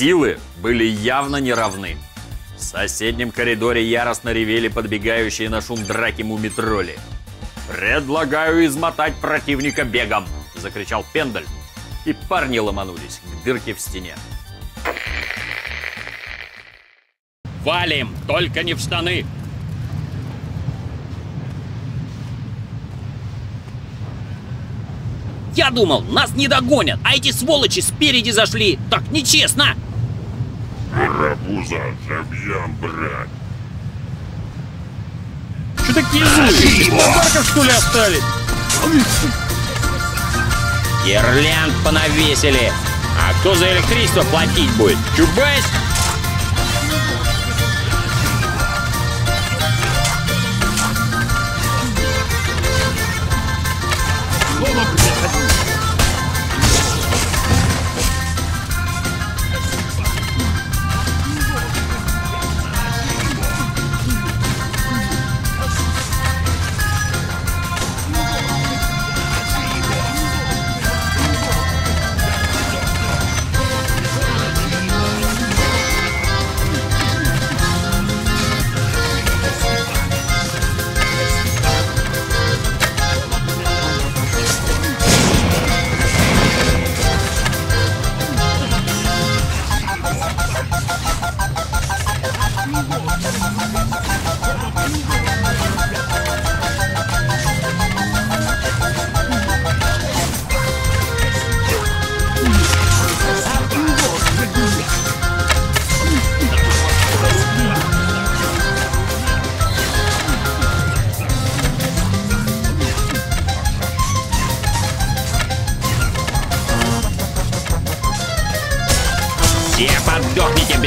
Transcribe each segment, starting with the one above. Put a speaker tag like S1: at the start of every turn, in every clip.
S1: Силы были явно неравны. В соседнем коридоре яростно ревели подбегающие на шум драки мумитроли. «Предлагаю измотать противника бегом!» – закричал Пендаль. И парни ломанулись к дырке в стене. «Валим! Только не в штаны!»
S2: Я думал, нас не догонят, а эти сволочи спереди зашли. Так нечестно.
S3: Арабуза, живьем, брат.
S4: Что злые? Без подарков, что ли, остались?
S2: Гирлянд понавесили. А кто за электричество платить будет? Чубайс?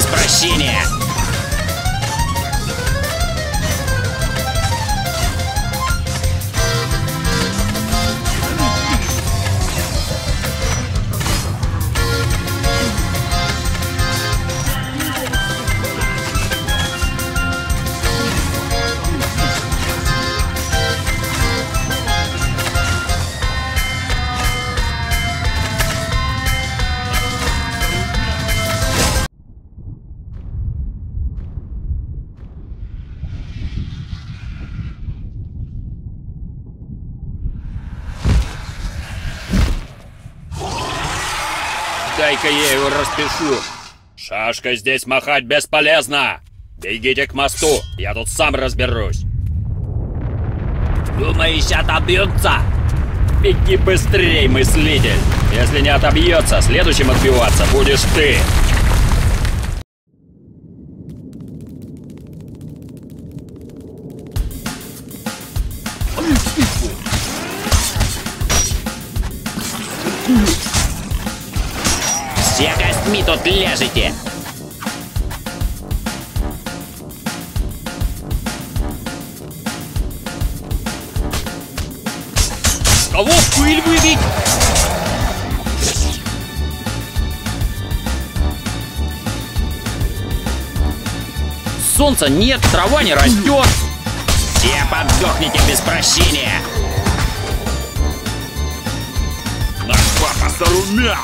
S2: Без прощения.
S1: Дай-ка я его распишу. Шашка здесь махать бесполезно. Бегите к мосту, я тут сам разберусь.
S2: Думаешь, отобьются?
S1: Беги быстрей, мыслитель. Если не отобьется, следующим отбиваться будешь ты.
S2: Костьми тут ляжете.
S1: Кого в пыль выбить?
S2: Солнца нет, трава не растет.
S5: Все подохните без прощения!
S3: Наш папа Сарумя!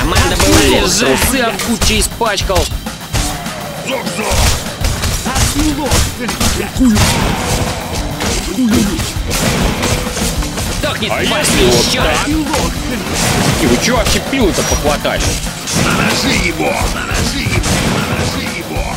S5: Команда была!
S2: Трусы от кучи испачкал. Дохнет,
S1: А
S2: пошли
S1: если вот
S2: еще
S1: так?
S2: раз.
S1: И вы чё вообще пилы-то похватали?
S3: Наножи его! Наножи его! Наножи его!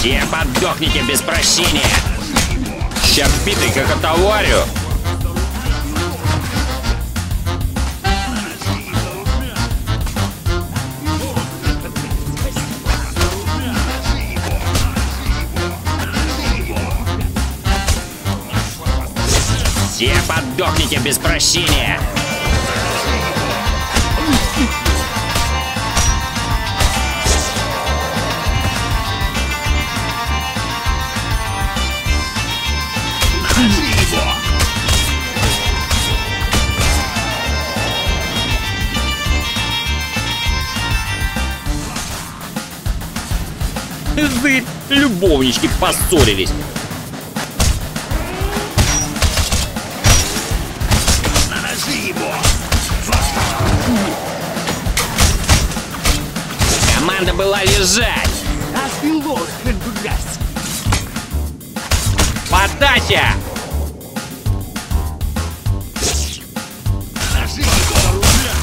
S5: Все подохните без прощения!
S1: Ща битый, как отоварю.
S5: Все подохните без прощения!
S1: Зырь, любовнички поссорились.
S6: Наложи его!
S2: Команда была лежать.
S1: Подача!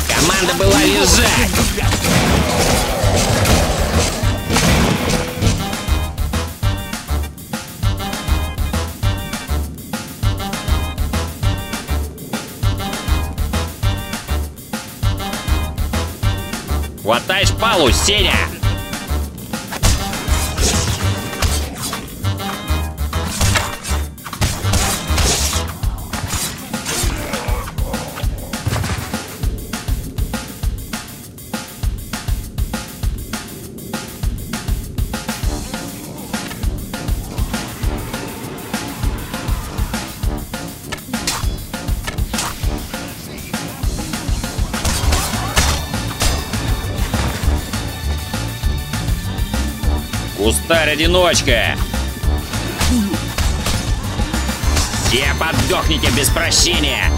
S2: Команда была лежать. Хватай Кустарь-одиночка! Все поддохните без прощения!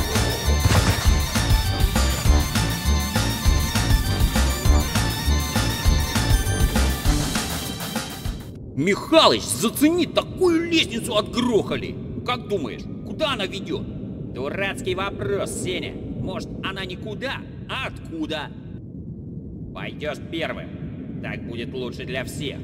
S1: Михалыч, зацени, такую лестницу отгрохали. Как думаешь, куда она ведет?
S2: Дурацкий вопрос, Сеня. Может, она никуда, а откуда? Пойдешь первым. Так будет лучше для всех.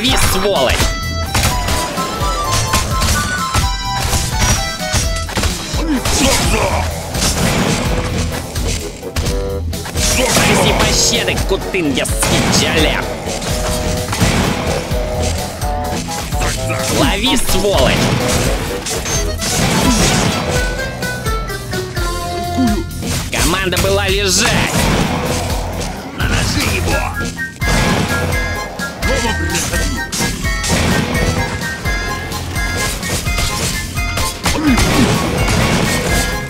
S2: Лови, сволочь! Проси пощады, кутын, я скидчаля! Лови, сволочь! Команда была лежать!
S6: Наложи его!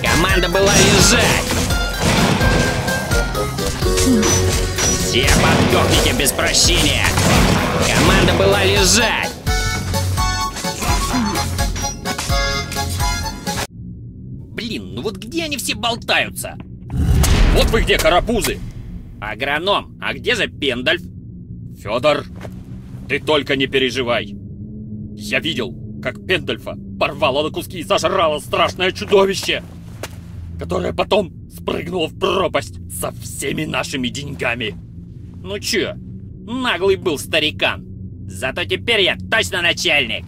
S2: Команда была лежать! Все поддохните без прощения! Команда была лежать!
S1: Блин, ну вот где они все болтаются? Вот вы где, карапузы!
S2: Агроном, а где же Пендальф?
S1: Федор, ты только не переживай. Я видел, как Пендальфа порвало на куски и сожрало страшное чудовище, которое потом спрыгнуло в пропасть со всеми нашими деньгами.
S2: Ну чё, наглый был старикан. Зато теперь я точно начальник.